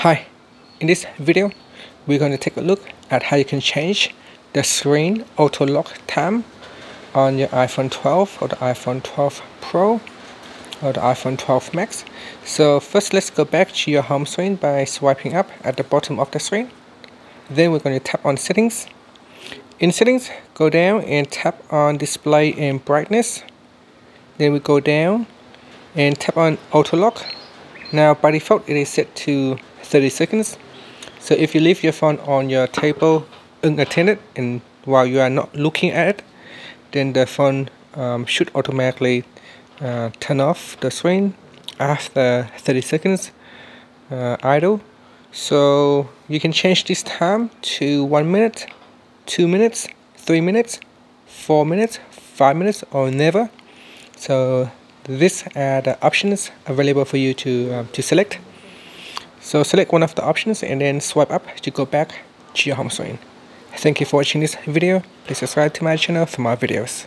Hi, in this video we're going to take a look at how you can change the screen auto lock time on your iPhone 12 or the iPhone 12 Pro or the iPhone 12 Max. So first let's go back to your home screen by swiping up at the bottom of the screen. Then we're going to tap on settings. In settings, go down and tap on display and brightness. Then we go down and tap on auto lock. Now by default it is set to 30 seconds. So if you leave your phone on your table unattended and while you are not looking at it, then the phone um, should automatically uh, turn off the screen after 30 seconds uh, idle. So you can change this time to 1 minute, 2 minutes, 3 minutes, 4 minutes, 5 minutes or never. So these are the options available for you to, um, to select. So select one of the options and then swipe up to go back to your home screen. Thank you for watching this video. Please subscribe to my channel for more videos.